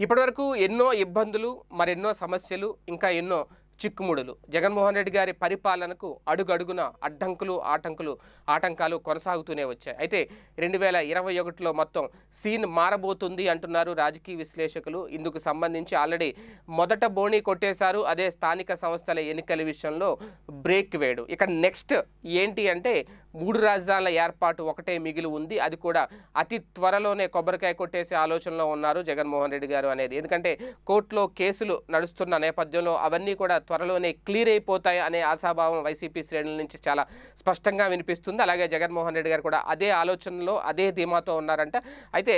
ఇప్పటివరకు ఎన్నో ఇబ్బందులు మరెన్నో సమస్యలు ఇంకా ఎన్నో చిక్కుముడులు. జగన్మోహన్ రెడ్డి గారి పరిపాలనకు అడుగడుగున అడ్డంకులు ఆటంకులు ఆటంకాలు కొనసాగుతూనే వచ్చాయి. అయితే రెండు వేల ఇరవై ఒకటిలో మొత్తం సీన్ మారబోతుంది అంటున్నారు రాజకీయ విశ్లేషకులు. ఇందుకు సంబంధించి ఆల్రెడీ మొదట బోణి కొట్టేశారు. అదే స్థానిక సంస్థల ఎన్నికల విషయంలో బ్రేక్ వేడు. ఇక నెక్స్ట్ ఏంటి అంటే మూడు రాజధానుల ఏర్పాటు ఒకటే మిగిలి ఉంది. అది కూడా అతి త్వరలోనే కొబ్బరికాయ కొట్టేసే ఆలోచనలో ఉన్నారు జగన్మోహన్ రెడ్డి గారు అనేది. ఎందుకంటే కోర్టులో కేసులు నడుస్తున్న నేపథ్యంలో అవన్నీ కూడా త్వరలోనే క్లియర్ అయిపోతాయి అనే ఆశాభావం వైసీపీ శ్రేణుల నుంచి చాలా స్పష్టంగా వినిపిస్తుంది. అలాగే జగన్మోహన్ రెడ్డి గారు కూడా అదే ఆలోచనలో అదే ధీమాతో ఉన్నారంట. అయితే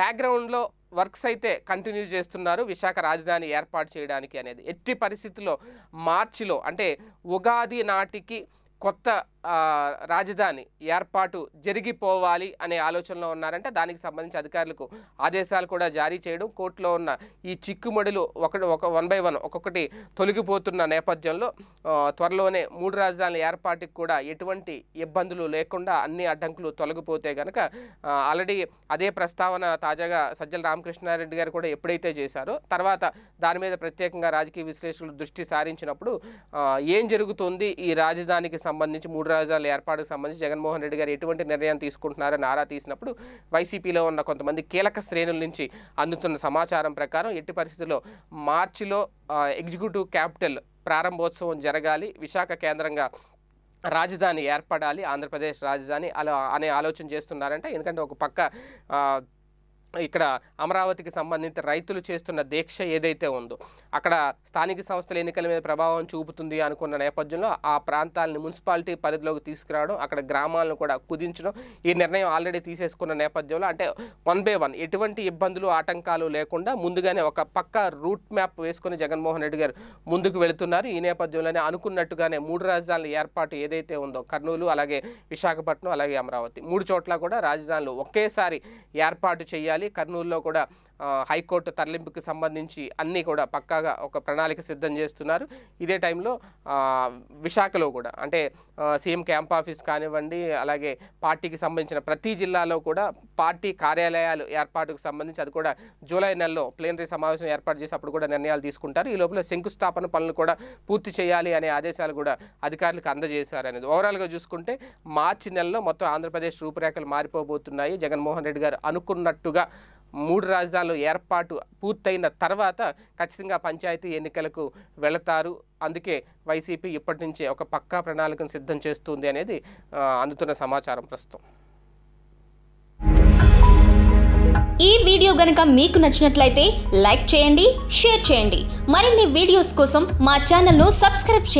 బ్యాక్గ్రౌండ్లో వర్క్స్ అయితే కంటిన్యూ చేస్తున్నారు. విశాఖ రాజధాని ఏర్పాటు చేయడానికి అనేది ఎట్టి పరిస్థితుల్లో మార్చిలో అంటే ఉగాది నాటికి కొత్త రాజధాని ఏర్పాటు జరిగిపోవాలి అనే ఆలోచనలో ఉన్నారంటే దానికి సంబంధించి అధికారులకు ఆదేశాలు కూడా జారీ చేయడం కోర్టులో ఉన్న ఈ చిక్కుముడులు ఒకటి ఒక వన్ బై వన్ ఒక్కొక్కటి తొలగిపోతున్న నేపథ్యంలో త్వరలోనే మూడు రాజధానుల ఏర్పాటుకి కూడా ఎటువంటి ఇబ్బందులు లేకుండా అన్ని అడ్డంకులు తొలగిపోతే కనుక ఆల్రెడీ అదే ప్రస్తావన తాజాగా సజ్జల రామకృష్ణారెడ్డి గారు కూడా ఎప్పుడైతే చేశారో తర్వాత దాని మీద ప్రత్యేకంగా రాజకీయ విశ్లేషకులు దృష్టి సారించినప్పుడు ఏం జరుగుతుంది ఈ రాజధానికి సంబంధించి మూడు రాజధానుల ఏర్పాటుకు సంబంధించి జగన్మోహన్ రెడ్డి గారు ఎటువంటి నిర్ణయం తీసుకుంటున్నారని ఆరా తీసినప్పుడు వైసీపీలో ఉన్న కొంతమంది కీలక శ్రేణుల నుంచి అందుతున్న సమాచారం ప్రకారం ఎట్టి పరిస్థితుల్లో మార్చిలో ఎగ్జిక్యూటివ్ క్యాపిటల్ ప్రారంభోత్సవం జరగాలి విశాఖ కేంద్రంగా రాజధాని ఏర్పడాలి ఆంధ్రప్రదేశ్ రాజధాని అలా అనే ఆలోచన చేస్తున్నారంటే. ఎందుకంటే ఒక పక్క ఇక్కడ అమరావతికి సంబంధించి రైతులు చేస్తున్న దీక్ష ఏదైతే ఉందో అక్కడ స్థానిక సంస్థల ఎన్నికల మీద ప్రభావం చూపుతుంది అనుకున్న నేపథ్యంలో ఆ ప్రాంతాలని మున్సిపాలిటీ పరిధిలోకి తీసుకురావడం అక్కడ గ్రామాలను కూడా కుదించడం ఈ నిర్ణయం ఆల్రెడీ తీసేసుకున్న నేపథ్యంలో అంటే వన్ బై వన్ ఎటువంటి ఇబ్బందులు ఆటంకాలు లేకుండా ముందుగానే ఒక పక్క రూట్ మ్యాప్ వేసుకుని జగన్మోహన్ రెడ్డి గారు ముందుకు వెళుతున్నారు. ఈ నేపథ్యంలోనే అనుకున్నట్టుగానే మూడు రాజధానుల ఏర్పాటు ఏదైతే ఉందో కర్నూలు అలాగే విశాఖపట్నం అలాగే అమరావతి మూడు చోట్ల కూడా రాజధానులు ఒకేసారి ఏర్పాటు చేయాలి. కర్నూలులో కూడా హైకోర్టు తరలింపుకి సంబంధించి అన్నీ కూడా పక్కాగా ఒక ప్రణాళిక సిద్ధం చేస్తున్నారు. ఇదే టైంలో విశాఖలో కూడా అంటే సీఎం క్యాంప్ ఆఫీస్ కానివ్వండి అలాగే పార్టీకి సంబంధించిన ప్రతి జిల్లాలో కూడా పార్టీ కార్యాలయాలు ఏర్పాటుకు సంబంధించి అది కూడా జూలై నెలలో ప్లేనరీ సమావేశం ఏర్పాటు చేసి అప్పుడు కూడా నిర్ణయాలు తీసుకుంటారు. ఈ లోపల శంకుస్థాపన పనులు కూడా పూర్తి చేయాలి అనే ఆదేశాలు కూడా అధికారులకు అందజేశారు అనేది. ఓవరాల్గా చూసుకుంటే మార్చి నెలలో మొత్తం ఆంధ్రప్రదేశ్ రూపురేఖలు మారిపోబోతున్నాయి. జగన్మోహన్ రెడ్డి గారు అనుకున్నట్టుగా మూడు రాజధానులు ఏర్పాటు పూర్తయిన తర్వాత ఖచ్చితంగా పంచాయతీ ఎన్నికలకు వెళతారు. అందుకే వైసీపీ ఇప్పటి నుంచే ఒక పక్కా ప్రణాళికను సిద్ధం చేస్తుంది అనేది అందుతున్న సమాచారం ప్రస్తుతం. ఈ వీడియో గనక మీకు నచ్చినట్లయితే లైక్ చేయండి షేర్ చేయండి. మరిన్ని వీడియోస్ కోసం మా ఛానల్ను సబ్స్క్రైబ్ చేయండి.